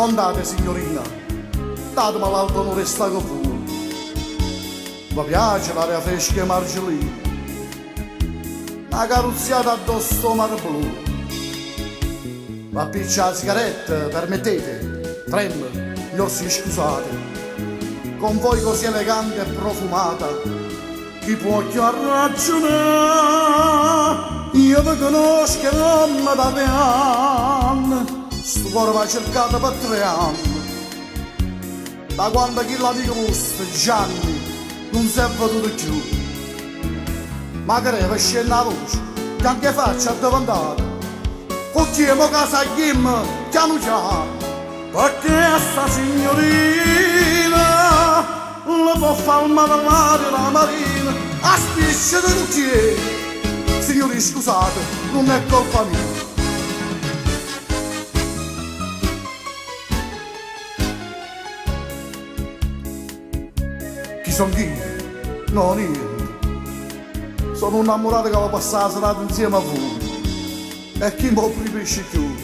Montate signorina, datemi l'alto non resta con voi. Mi piace l'aria fresca e margellina, una carrozziata addosso mare blu. Ma piccia la sigaretta, permettete, trem, gli orsi scusate. Con voi così elegante e profumata, chi può più ragionare? Io vi conosco non da cuore va cercato per tre anni. Da quando chi l'amico vostro, Gianni, non si è veduto più. Ma creva scende la voce, che anche faccia davanti. Cocchiamo casa Kim, piano piano, perché sta signorina la può far male la marina, a spiccia di tutti Signori scusate, non è colpa mia. Sono chi? No, niente. Sono innamorato che avevo passato la serata insieme a voi. E chi mi opprimisce più?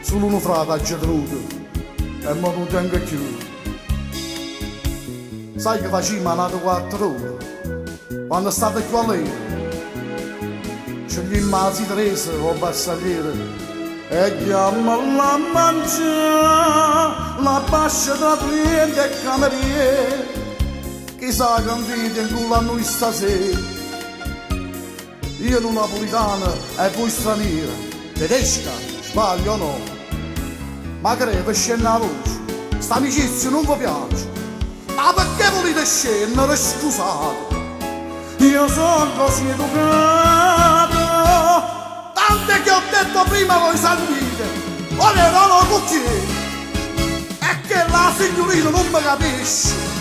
Solo uno frate ha tenuto. E mi non tengo più. Sai che facciamo nato quattro ore? Quando state più a lei? scegli masi trese o bersagliere e chiama la mangia la bascia tra clienti e cameriere chissà che inviti in a noi stasera? Io non napolitana e voi straniera. Tedesca sbaglio o no? Ma credo scende la voce. Sta amicizia non vi piace. Ma perché volete scendere? Scusate. Io sono così educato. Tante che ho detto prima voi sentite. Lo cucchiere è che la signorina non mi capisce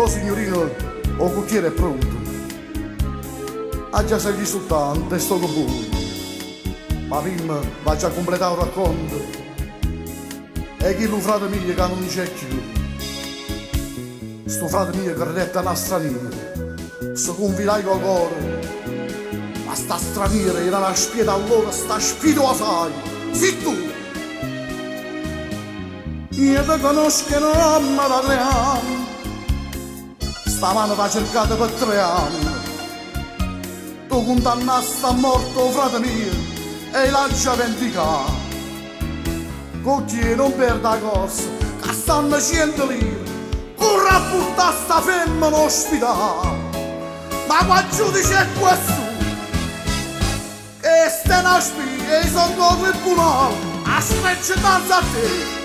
oh signorino o cucchiere è pronto. Ha già sei soltanto e sto con voi ma prima va già a completare il racconto. E chi lo frate mio che non c'è più sto frate mio che retta una straniera, sto convidai col cuore, ma sta straniera era una spieta allora, sta spito sai, si tu. Io ti conosco non da tre anni, sta mano va cercata per tre anni, tu condannasti a morto frate mio e l'ha già vendicato. Con chi non perda cosa, che stanno cento lire, corre a buttare sta femmina in ospedale ma qua giudice è questo. E ste una spia e sono tribunale a specie danza a te